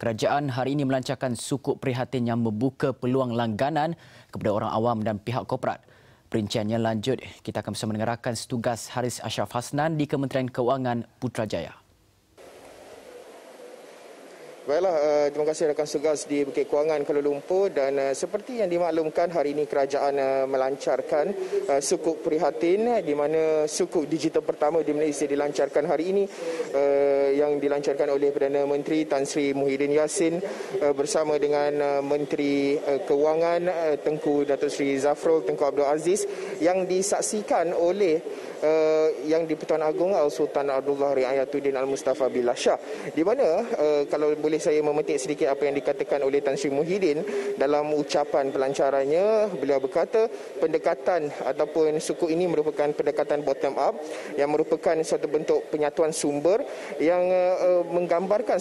Kerajaan hari ini melancarkan sukuk prihatin yang membuka peluang langganan kepada orang awam dan pihak korporat. Perinciannya lanjut, kita akan bersama mendengarkan setugas Haris Ashraf Hasnan di Kementerian Keuangan Putrajaya. Baiklah, uh, terima kasih rakan segas di Bukit Kewangan Kuala Lumpur. Dan uh, seperti yang dimaklumkan hari ini kerajaan uh, melancarkan uh, sukuk prihatin di mana sukuk digital pertama di Malaysia dilancarkan hari ini uh, yang dilancarkan oleh Perdana Menteri Tan Sri Muhyiddin Yassin uh, bersama dengan uh, Menteri uh, Kewangan uh, Tengku Datuk Sri Zafrul Tengku Abdul Aziz yang disaksikan oleh uh, yang di-Pertuan Agong Al-Sultan Abdullah Riayatuddin Al-Mustafa Billah Shah. Di mana uh, kalau boleh saya memetik sedikit apa yang dikatakan oleh Tan Sri Muhyiddin dalam ucapan pelancarannya. Beliau berkata pendekatan ataupun suku ini merupakan pendekatan bottom up yang merupakan suatu bentuk penyatuan sumber yang uh, menggambarkan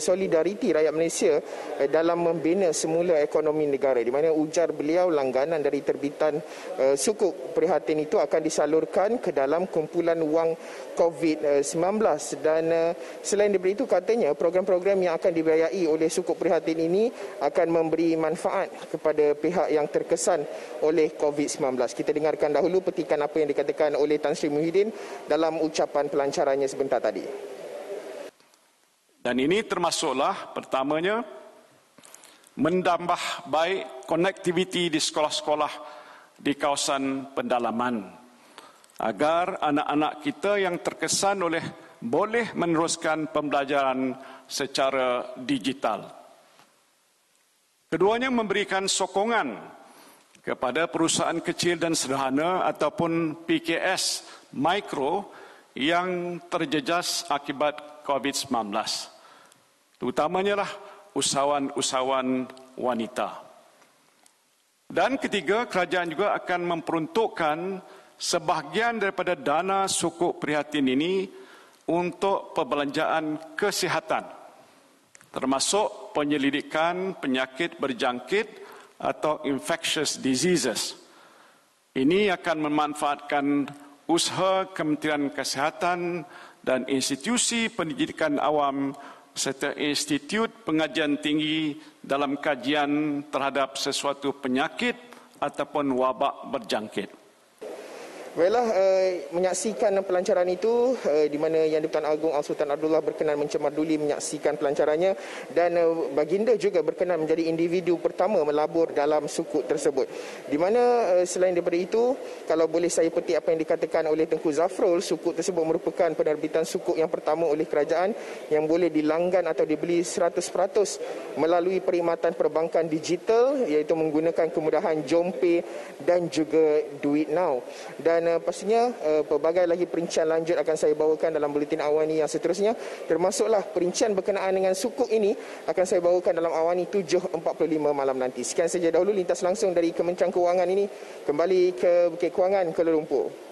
solidariti rakyat Malaysia uh, dalam membina semula ekonomi negara di mana ujar beliau langganan dari terbitan uh, sukuk prihatin itu akan disalurkan ke dalam kumpulan wang COVID-19 dan selain daripada itu katanya program-program yang akan dibiayai oleh suku prihatin ini akan memberi manfaat kepada pihak yang terkesan oleh COVID-19. Kita dengarkan dahulu petikan apa yang dikatakan oleh Tan Sri Muhyiddin dalam ucapan pelancarannya sebentar tadi. Dan ini termasuklah pertamanya mendambah baik konektiviti di sekolah-sekolah di kawasan pendalaman agar anak-anak kita yang terkesan oleh boleh meneruskan pembelajaran secara digital. Keduanya memberikan sokongan kepada perusahaan kecil dan sederhana ataupun PKS mikro yang terjejas akibat COVID-19. Terutamanya lah usahawan-usahawan wanita. Dan ketiga, kerajaan juga akan memperuntukkan sebahagian daripada dana sukuk prihatin ini untuk perbelanjaan kesihatan termasuk penyelidikan penyakit berjangkit atau infectious diseases. Ini akan memanfaatkan usaha Kementerian Kesihatan dan institusi pendidikan awam serta institut pengajian tinggi dalam kajian terhadap sesuatu penyakit ataupun wabak berjangkit. Baiklah, uh, menyaksikan pelancaran itu uh, di mana Yang di-Pertuan Agong Al-Sultan Abdullah berkenan mencemarduli menyaksikan pelancarannya dan uh, baginda juga berkenan menjadi individu pertama melabur dalam sukuk tersebut. Di mana uh, selain daripada itu, kalau boleh saya petik apa yang dikatakan oleh Tengku Zafrul, sukuk tersebut merupakan penerbitan sukuk yang pertama oleh kerajaan yang boleh dilanggan atau dibeli 100% melalui perkhidmatan perbankan digital iaitu menggunakan kemudahan Jompe dan juga Duit Now. Dan uh, pastinya uh, pelbagai lagi perincian lanjut akan saya bawakan dalam buletin awani yang seterusnya termasuklah perincian berkenaan dengan sukuk ini akan saya bawakan dalam awani 7.45 malam nanti. Sekian saja dahulu lintas langsung dari Kementerian Kewangan ini kembali ke Bukit Kewangan Kuala Lumpur.